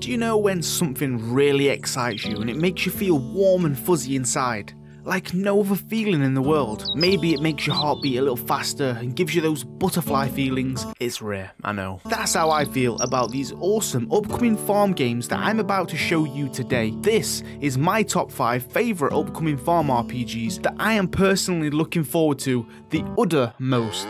Do you know when something really excites you and it makes you feel warm and fuzzy inside? Like no other feeling in the world. Maybe it makes your heart beat a little faster and gives you those butterfly feelings. It's rare, I know. That's how I feel about these awesome upcoming farm games that I'm about to show you today. This is my top 5 favourite upcoming farm RPGs that I am personally looking forward to the other most.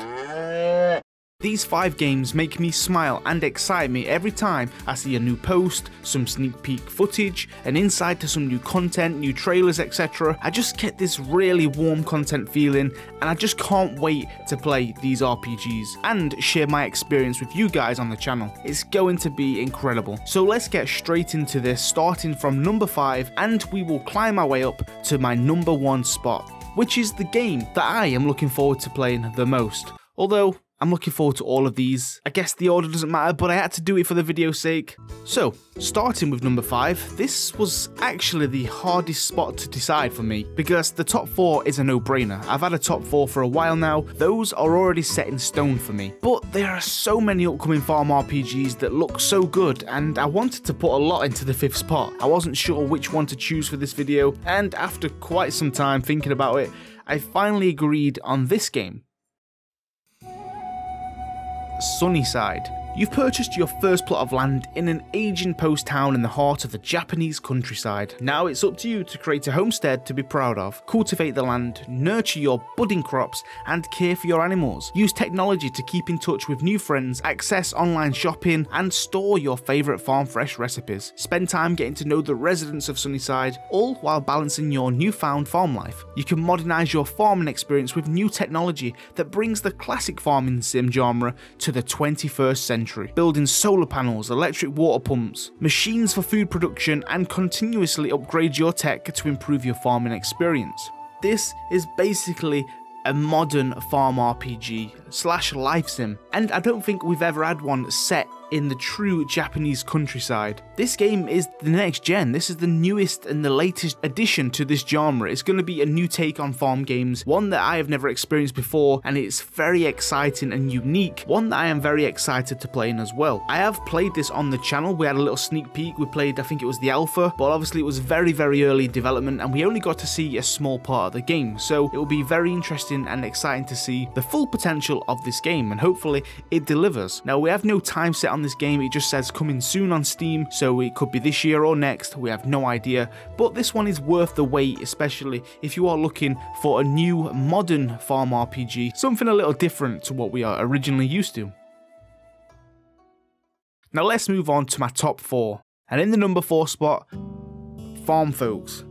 These five games make me smile and excite me every time I see a new post, some sneak peek footage, an insight to some new content, new trailers, etc. I just get this really warm content feeling and I just can't wait to play these RPGs and share my experience with you guys on the channel. It's going to be incredible. So let's get straight into this starting from number 5 and we will climb our way up to my number 1 spot which is the game that I am looking forward to playing the most. Although I'm looking forward to all of these. I guess the order doesn't matter, but I had to do it for the video's sake. So, starting with number 5, this was actually the hardest spot to decide for me, because the top 4 is a no-brainer. I've had a top 4 for a while now, those are already set in stone for me. But there are so many upcoming farm RPGs that look so good, and I wanted to put a lot into the 5th spot. I wasn't sure which one to choose for this video, and after quite some time thinking about it, I finally agreed on this game. Sunnyside. You've purchased your first plot of land in an aging post town in the heart of the Japanese countryside. Now it's up to you to create a homestead to be proud of, cultivate the land, nurture your budding crops, and care for your animals. Use technology to keep in touch with new friends, access online shopping, and store your favourite farm fresh recipes. Spend time getting to know the residents of Sunnyside, all while balancing your newfound farm life. You can modernise your farming experience with new technology that brings the classic farming sim genre to the 21st century century, building solar panels, electric water pumps, machines for food production, and continuously upgrade your tech to improve your farming experience. This is basically a modern farm RPG slash life sim, and I don't think we've ever had one set in the true Japanese countryside. This game is the next gen, this is the newest and the latest addition to this genre. It's going to be a new take on farm games, one that I have never experienced before, and it's very exciting and unique, one that I am very excited to play in as well. I have played this on the channel, we had a little sneak peek, we played, I think it was the alpha, but obviously it was very, very early development, and we only got to see a small part of the game, so it will be very interesting and exciting to see the full potential of this game, and hopefully it delivers. Now, we have no time set on on this game, it just says coming soon on Steam, so it could be this year or next, we have no idea. But this one is worth the wait, especially if you are looking for a new modern farm RPG, something a little different to what we are originally used to. Now let's move on to my top 4, and in the number 4 spot, Farm Folks.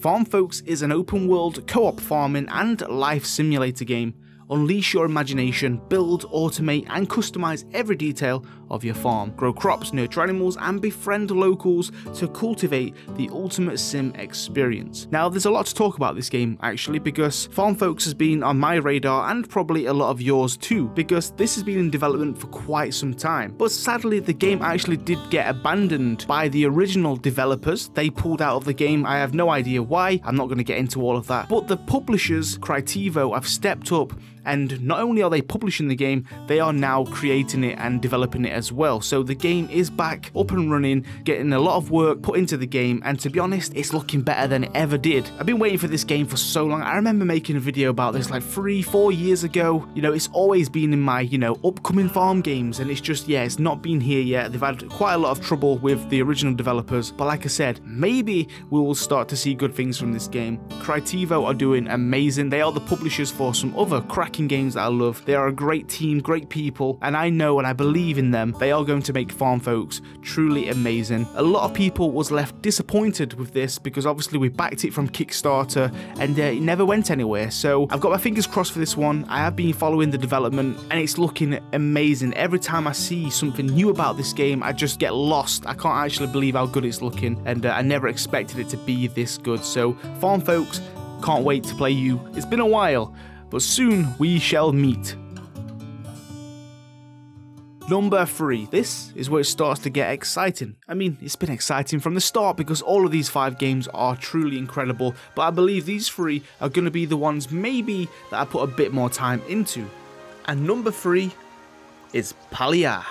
Farm Folks is an open world co-op farming and life simulator game Unleash your imagination, build, automate, and customize every detail of your farm. Grow crops, nurture animals, and befriend locals to cultivate the ultimate sim experience. Now, there's a lot to talk about this game actually, because Farm Folks has been on my radar and probably a lot of yours too, because this has been in development for quite some time. But sadly, the game actually did get abandoned by the original developers. They pulled out of the game. I have no idea why. I'm not going to get into all of that. But the publishers, Crytivo, have stepped up and not only are they publishing the game, they are now creating it and developing it as well. So the game is back up and running, getting a lot of work put into the game, and to be honest, it's looking better than it ever did. I've been waiting for this game for so long. I remember making a video about this like three, four years ago. You know, it's always been in my, you know, upcoming farm games, and it's just, yeah, it's not been here yet. They've had quite a lot of trouble with the original developers, but like I said, maybe we will start to see good things from this game. Crytivo are doing amazing. They are the publishers for some other crack cracking games that I love. They are a great team, great people, and I know and I believe in them. They are going to make Farm Folks truly amazing. A lot of people was left disappointed with this because obviously we backed it from Kickstarter and uh, it never went anywhere. So I've got my fingers crossed for this one. I have been following the development and it's looking amazing. Every time I see something new about this game, I just get lost. I can't actually believe how good it's looking and uh, I never expected it to be this good. So Farm Folks, can't wait to play you. It's been a while, but soon we shall meet. Number 3. This is where it starts to get exciting. I mean, it's been exciting from the start because all of these 5 games are truly incredible, but I believe these 3 are going to be the ones maybe that I put a bit more time into. And number 3 is Palia.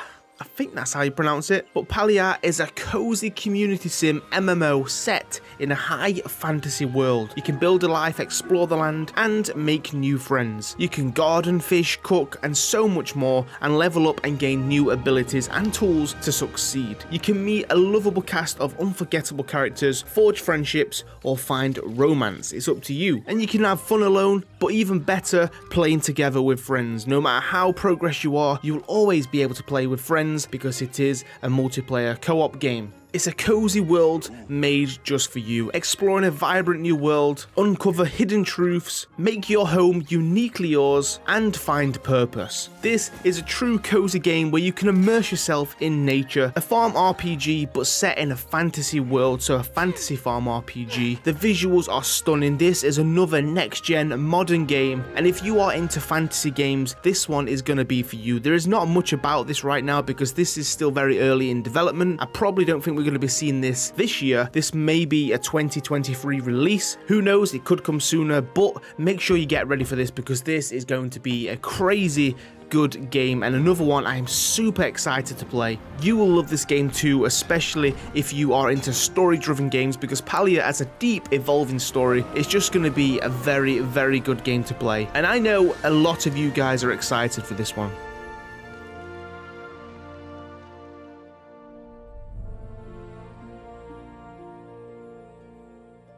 I think that's how you pronounce it. But Palia is a cozy community sim MMO set in a high fantasy world. You can build a life, explore the land, and make new friends. You can garden, fish, cook, and so much more, and level up and gain new abilities and tools to succeed. You can meet a lovable cast of unforgettable characters, forge friendships, or find romance. It's up to you. And you can have fun alone, but even better, playing together with friends. No matter how progress you are, you will always be able to play with friends because it is a multiplayer co-op game. It's a cozy world made just for you, exploring a vibrant new world, uncover hidden truths, make your home uniquely yours, and find purpose. This is a true cozy game where you can immerse yourself in nature, a farm RPG but set in a fantasy world, so a fantasy farm RPG. The visuals are stunning, this is another next gen modern game, and if you are into fantasy games, this one is going to be for you. There is not much about this right now because this is still very early in development. I probably don't think we're going to be seeing this this year. This may be a 2023 release. Who knows, it could come sooner, but make sure you get ready for this because this is going to be a crazy good game and another one I am super excited to play. You will love this game too, especially if you are into story-driven games because Palia has a deep, evolving story. It's just going to be a very, very good game to play. And I know a lot of you guys are excited for this one.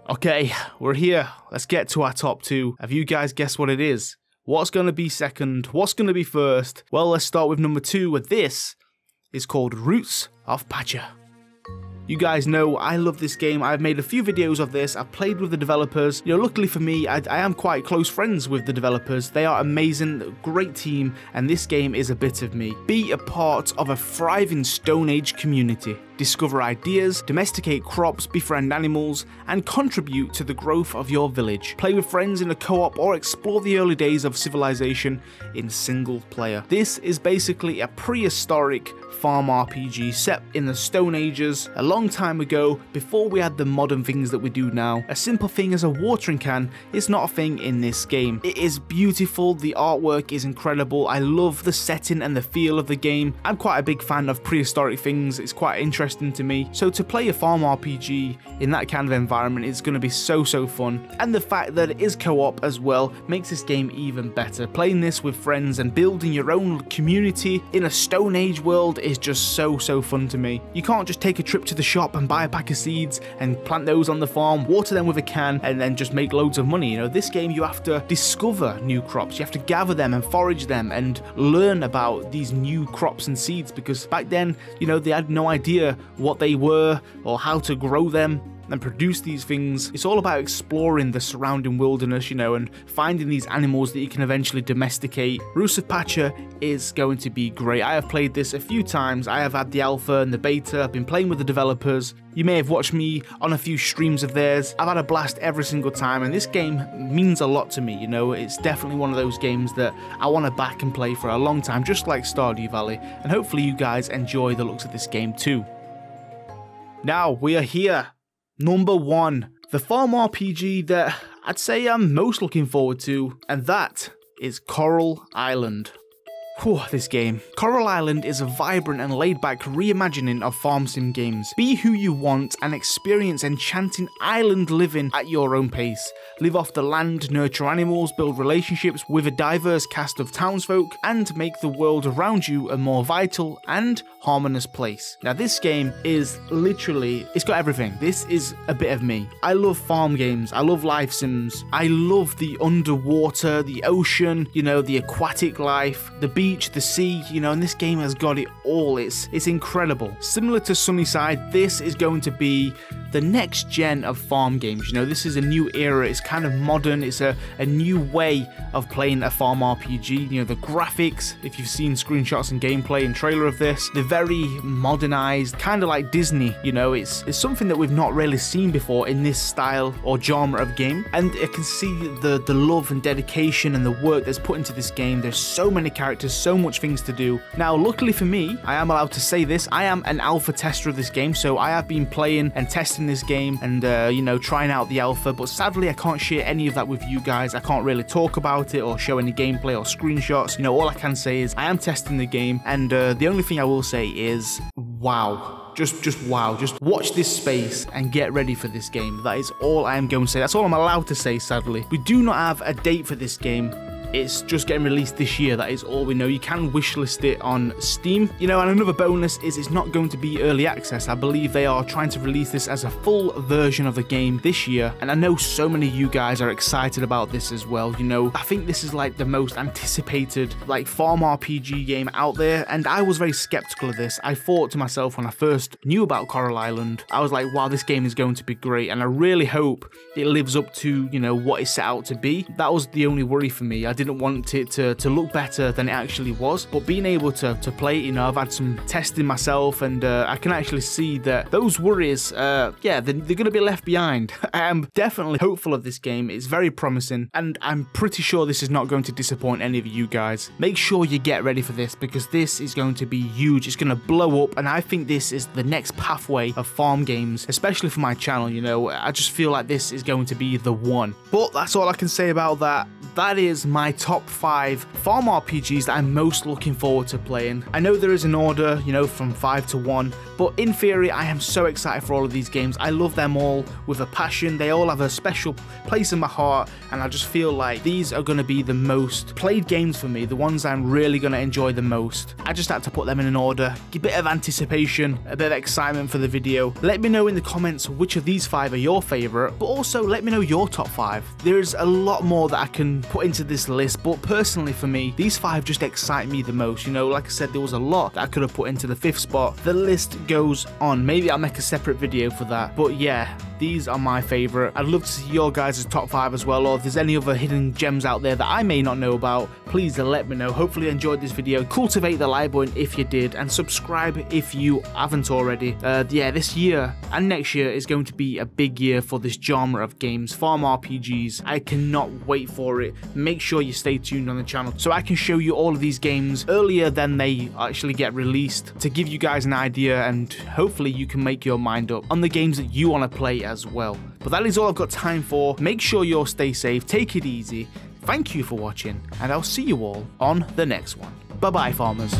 Okay, we're here. Let's get to our top two. Have you guys guessed what it is? What's going to be second? What's going to be first? Well, let's start with number two, where this is called Roots of Pacha. You guys know I love this game. I've made a few videos of this. I've played with the developers. You know, luckily for me, I, I, am quite close friends with the developers. They are amazing, great team, and this game is a bit of me. Be a part of a thriving Stone Age community discover ideas, domesticate crops, befriend animals, and contribute to the growth of your village. Play with friends in a co-op or explore the early days of civilization in single player. This is basically a prehistoric farm RPG set in the Stone Ages a long time ago before we had the modern things that we do now. A simple thing as a watering can is not a thing in this game. It is beautiful, the artwork is incredible, I love the setting and the feel of the game. I'm quite a big fan of prehistoric things, it's quite interesting to me. So to play a farm RPG in that kind of environment is going to be so so fun. And the fact that it is co-op as well makes this game even better. Playing this with friends and building your own community in a Stone Age world is just so so fun to me. You can't just take a trip to the shop and buy a pack of seeds and plant those on the farm, water them with a can and then just make loads of money. You know, this game you have to discover new crops. You have to gather them and forage them and learn about these new crops and seeds because back then, you know, they had no idea what they were or how to grow them and produce these things. It's all about exploring the surrounding wilderness, you know, and finding these animals that you can eventually domesticate. Roots of Pacha is going to be great. I have played this a few times. I have had the alpha and the beta. I've been playing with the developers. You may have watched me on a few streams of theirs. I've had a blast every single time, and this game means a lot to me, you know. It's definitely one of those games that I want to back and play for a long time, just like Stardew Valley, and hopefully you guys enjoy the looks of this game too. Now we are here. Number one, the farm RPG that I'd say I'm most looking forward to, and that is Coral Island. Whew, this game. Coral Island is a vibrant and laid-back reimagining of farm sim games. Be who you want and experience enchanting island living at your own pace. Live off the land, nurture animals, build relationships with a diverse cast of townsfolk, and make the world around you a more vital and harmonious place. Now this game is literally, it's got everything. This is a bit of me. I love farm games, I love life sims, I love the underwater, the ocean, you know, the aquatic life, the beach beach, the sea, you know, and this game has got it all. It's it's incredible. Similar to Sunnyside, this is going to be the next gen of farm games. You know, this is a new era. It's kind of modern. It's a, a new way of playing a farm RPG. You know, the graphics, if you've seen screenshots and gameplay and trailer of this, they're very modernized, kind of like Disney. You know, it's it's something that we've not really seen before in this style or genre of game. And I can see the the love and dedication and the work that's put into this game. There's so many characters, so much things to do. Now, luckily for me, I am allowed to say this, I am an alpha tester of this game, so I have been playing and testing this game and, uh, you know, trying out the alpha, but sadly I can't share any of that with you guys. I can't really talk about it or show any gameplay or screenshots. You know, all I can say is I am testing the game, and uh, the only thing I will say is, wow. Just just wow. Just watch this space and get ready for this game. That is all i am going to say. That's all i'm allowed to say sadly. We do not have a date for this game it's just getting released this year, that is all we know. You can wishlist it on Steam. You know, and another bonus is it's not going to be early access. I believe they are trying to release this as a full version of the game this year, and I know so many of you guys are excited about this as well. You know, I think this is like the most anticipated like farm RPG game out there, and I was very skeptical of this. I thought to myself when I first knew about Coral Island, I was like, wow, this game is going to be great, and I really hope it lives up to, you know, what it's set out to be. That was the only worry for me. I did didn't want it to, to look better than it actually was. But being able to, to play it, you know, I've had some testing myself and uh, I can actually see that those worries, uh, yeah, they're, they're going to be left behind. I am definitely hopeful of this game. It's very promising and I'm pretty sure this is not going to disappoint any of you guys. Make sure you get ready for this because this is going to be huge. It's going to blow up and I think this is the next pathway of farm games, especially for my channel, you know. I just feel like this is going to be the one. But that's all I can say about that. That is my top five farm RPGs that I'm most looking forward to playing. I know there is an order, you know, from five to one, but in theory, I am so excited for all of these games. I love them all with a passion. They all have a special place in my heart, and I just feel like these are going to be the most played games for me, the ones I'm really going to enjoy the most. I just had to put them in an order, a bit of anticipation, a bit of excitement for the video. Let me know in the comments which of these five are your favourite, but also let me know your top five. There's a lot more that I can put into this list, but personally for me, these five just excite me the most. You know, like I said, there was a lot that I could have put into the fifth spot. The list goes on. Maybe I'll make a separate video for that. But yeah, these are my favourite. I'd love to see your guys' top five as well, or if there's any other hidden gems out there that I may not know about, please let me know. Hopefully you enjoyed this video. Cultivate the like button if you did, and subscribe if you haven't already. Uh, yeah, this year and next year is going to be a big year for this genre of games, farm RPGs. I cannot wait for it. Make sure you stay tuned on the channel so I can show you all of these games earlier than they actually get released to give you guys an idea and hopefully you can make your mind up on the games that you want to play as well. But that is all I've got time for. Make sure you all stay safe, take it easy. Thank you for watching, and I'll see you all on the next one. Bye bye, farmers.